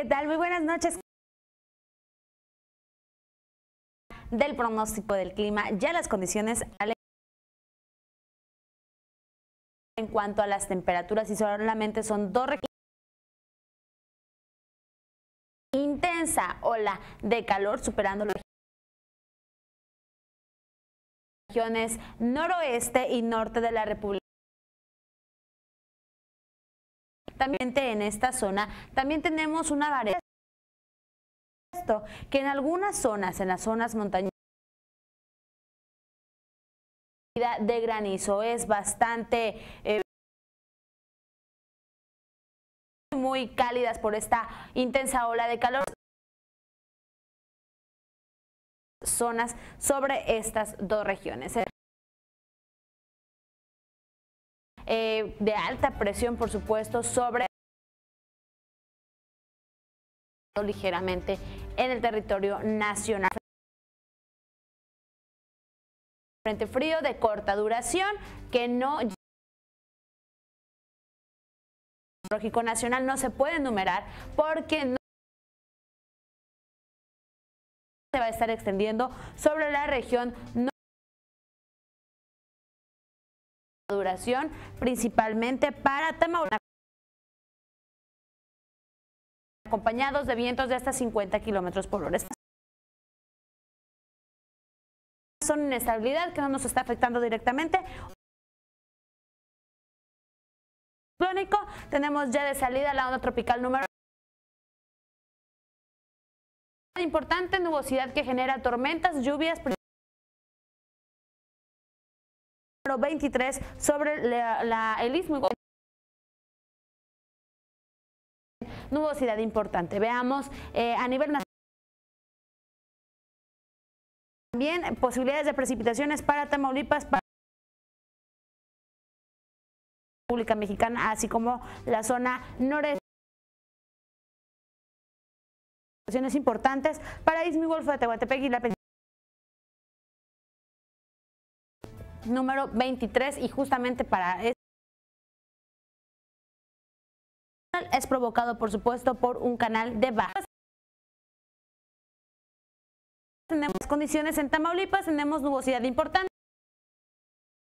¿Qué tal? Muy buenas noches. Del pronóstico del clima, ya las condiciones en cuanto a las temperaturas y solamente son dos intensa ola de calor superando las regiones noroeste y norte de la República. También en esta zona también tenemos una variedad que en algunas zonas, en las zonas montañosas de granizo es bastante eh, muy cálidas por esta intensa ola de calor zonas sobre estas dos regiones. Eh, de alta presión, por supuesto, sobre ligeramente en el territorio nacional. Frente frío de corta duración que no lógico nacional no se puede enumerar porque no se va a estar extendiendo sobre la región duración principalmente para Tamaulipas acompañados de vientos de hasta 50 kilómetros por hora. Son inestabilidad que no nos está afectando directamente. Tenemos ya de salida la onda tropical número importante nubosidad que genera tormentas, lluvias 23 sobre la, el istmo nubosidad importante. Veamos eh, a nivel nacional. También posibilidades de precipitaciones para Tamaulipas, para la República Mexicana, así como la zona noreste. importantes para Istmo Golfo de Tehuantepec y la número 23 y justamente para es provocado, por supuesto, por un canal de bajas. Tenemos condiciones en Tamaulipas, tenemos nubosidad importante.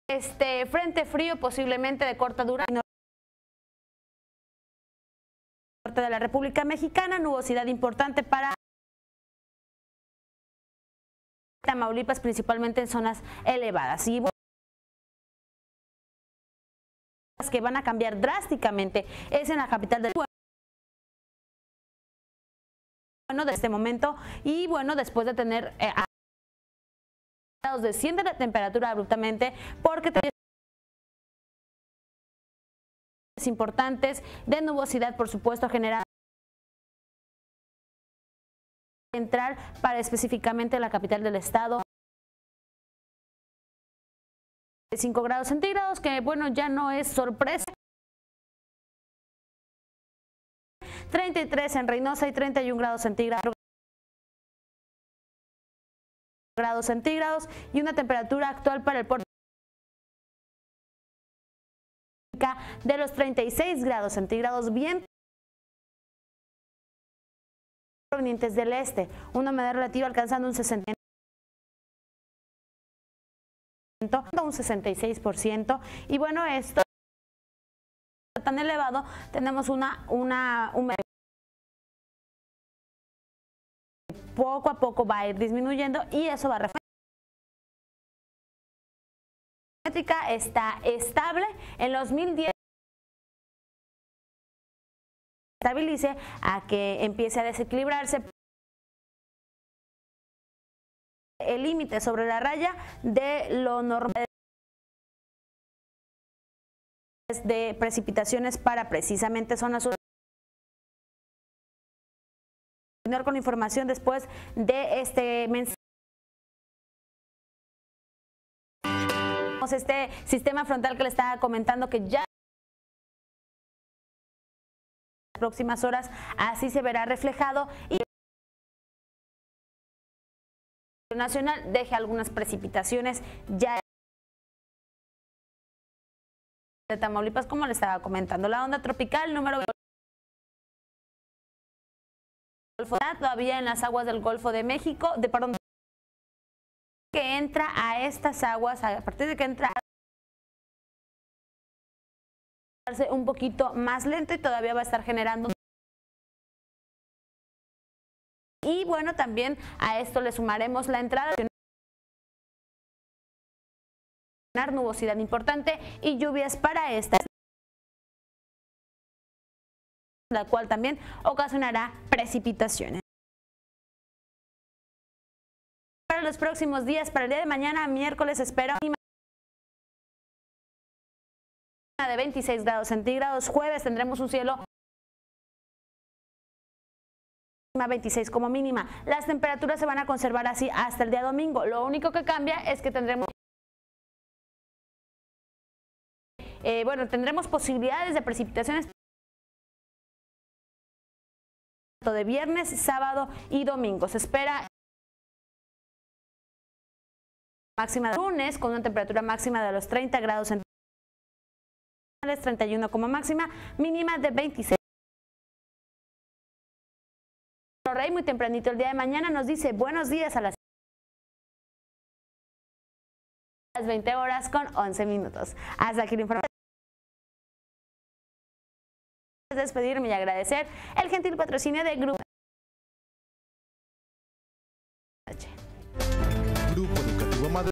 Este frente frío posiblemente de corta duración norte de la República Mexicana, nubosidad importante para Tamaulipas, principalmente en zonas elevadas. Y que van a cambiar drásticamente es en la capital del bueno de este momento y bueno después de tener eh, desciende la temperatura abruptamente porque importantes de nubosidad por supuesto generada central para específicamente la capital del estado 5 grados centígrados, que bueno, ya no es sorpresa. 33 en Reynosa y 31 grados centígrados. Grados centígrados y una temperatura actual para el puerto de los 36 grados centígrados. Bien. Provenientes del este, una humedad relativa alcanzando un 60 un 66%. Y bueno, esto tan elevado, tenemos una, una humedad poco a poco va a ir disminuyendo y eso va a reflejar está estable en los 1010 estabilice a que empiece a desequilibrarse el límite sobre la raya de lo normal de precipitaciones para precisamente zonas continuar con información después de este mensaje. Este sistema frontal que le estaba comentando que ya las próximas horas así se verá reflejado y nacional deje algunas precipitaciones ya de Tamaulipas, como le estaba comentando. La onda tropical número todavía en las aguas del Golfo de México, de perdón, que entra a estas aguas, a partir de que entra un poquito más lento y todavía va a estar generando y bueno también a esto le sumaremos la entrada nubosidad importante y lluvias para esta la cual también ocasionará precipitaciones. Para los próximos días, para el día de mañana, miércoles, espero de 26 grados centígrados. Jueves tendremos un cielo 26 como mínima. Las temperaturas se van a conservar así hasta el día domingo. Lo único que cambia es que tendremos eh, bueno, tendremos posibilidades de precipitaciones de viernes, sábado y domingo. Se espera máxima lunes con una temperatura máxima de los 30 grados centígrados, 31 como máxima, mínima de 26. Rey muy tempranito el día de mañana nos dice buenos días a las 20 horas con 11 minutos. Hasta aquí la información despedirme y agradecer el gentil patrocinio de Grupo. Grupo Educativo Madre